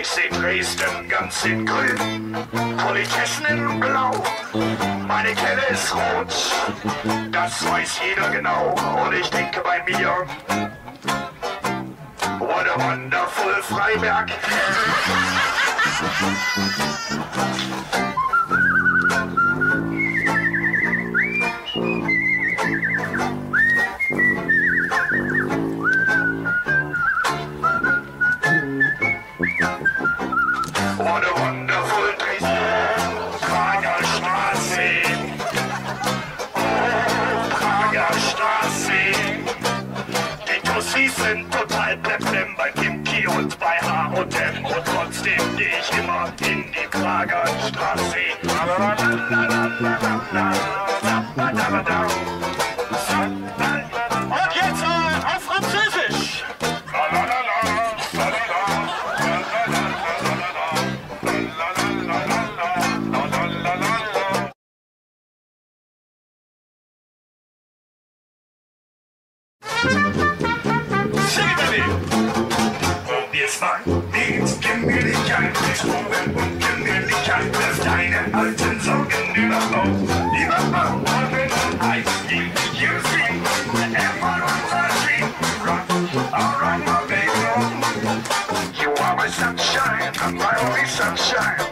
Ich seh Dresden ganz in grün, Politessen in blau. Meine Kelle ist rot, das weiß jeder genau. Und ich denke bei mir, what a wonderful Freiberg. sind total plem bei Kimki und bei H&M und trotzdem gehe ich immer in die Prager Straße. Und Mann, nichts Gemütlichkeit, Drogen und Gemütlichkeit, das deine alten Sorgen überhaupt. Lieber Verordnen, I see you see, wherever I see, rock around my baby. You are my sunshine, my only sunshine.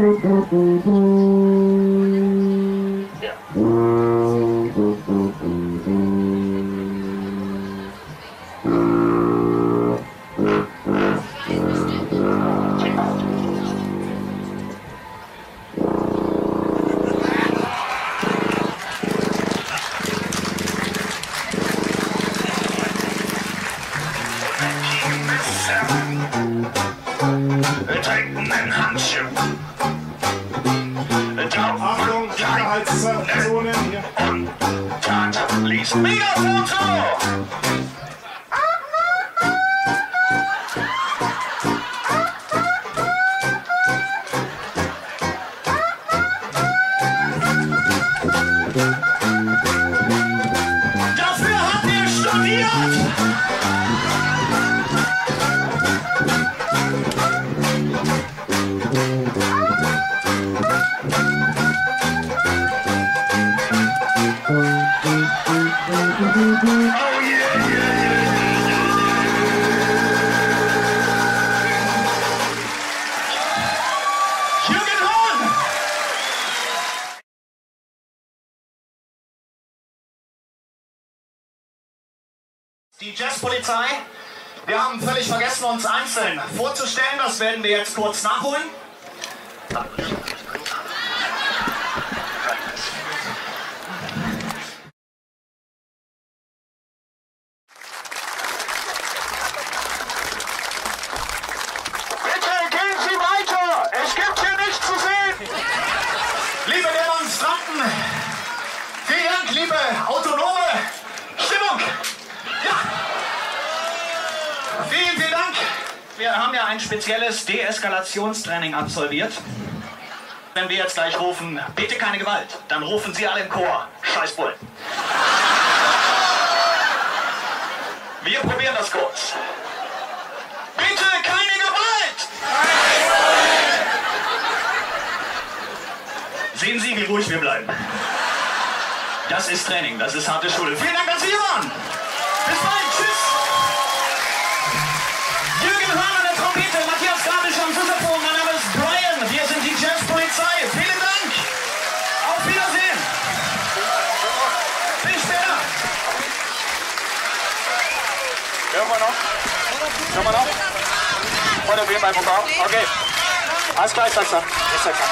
Take the. Sicherheitspersonen hier. Und Tata liest Die Jazzpolizei, wir haben völlig vergessen, uns einzeln vorzustellen. Das werden wir jetzt kurz nachholen. Bitte gehen Sie weiter! Es gibt hier nichts zu sehen! Liebe Demonstranten, vielen Dank, liebe Autonome Stimmung! Ja! Vielen, vielen Dank! Wir haben ja ein spezielles Deeskalationstraining absolviert. Wenn wir jetzt gleich rufen, bitte keine Gewalt, dann rufen Sie alle im Chor, Scheißbullen. Wir probieren das kurz. Bitte keine Gewalt! Sehen Sie, wie ruhig wir bleiben. Das ist Training, das ist harte Schule. Vielen Dank, dass Sie hier waren. Bis bald, tschüss. Jürgen Hahn an der Trompete, Matthias Gabisch am Saxophon, mein Name ist Brian. Wir sind die Jazzpolizei. Vielen Dank. Auf Wiedersehen. Bis später. Hören wir noch? Hören wir noch? Oder wir beim? Okay. Alles klar, ich sag's da. Ist ja klar.